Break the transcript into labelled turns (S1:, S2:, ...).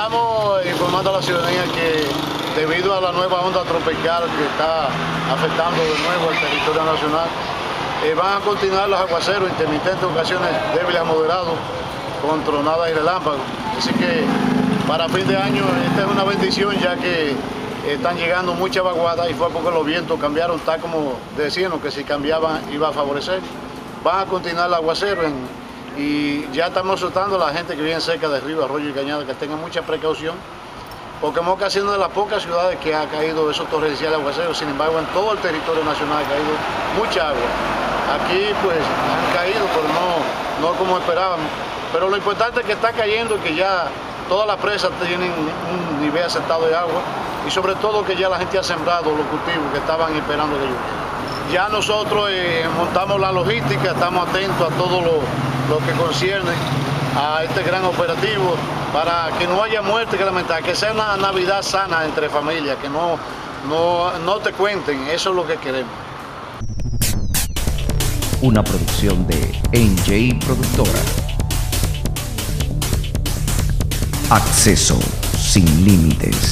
S1: estamos informando a la ciudadanía que debido a la nueva onda tropical que está afectando de nuevo el territorio nacional, eh, van a continuar los aguaceros intermitentes, ocasiones débiles a moderados, con tronadas y relámpagos. Así que para fin de año esta es una bendición ya que están llegando muchas vaguadas y fue porque los vientos cambiaron tal como decían que si cambiaban iba a favorecer. Van a continuar el aguacero y ya estamos soltando a la gente que viene cerca de río, arroyo y cañada que tenga mucha precaución porque Moca es una de las pocas ciudades que ha caído esos torrenciales aguaceros, sin embargo en todo el territorio nacional ha caído mucha agua. Aquí pues han caído, pero no, no como esperábamos. Pero lo importante es que está cayendo y que ya todas las presas tienen un nivel aceptado de agua y sobre todo que ya la gente ha sembrado los cultivos que estaban esperando de lluvia. Ya nosotros eh, montamos la logística, estamos atentos a todo lo, lo que concierne a este gran operativo para que no haya muerte que lamentar, que sea una Navidad sana entre familias, que no, no, no te cuenten, eso es lo que queremos.
S2: Una producción de NJ Productora. Acceso sin límites.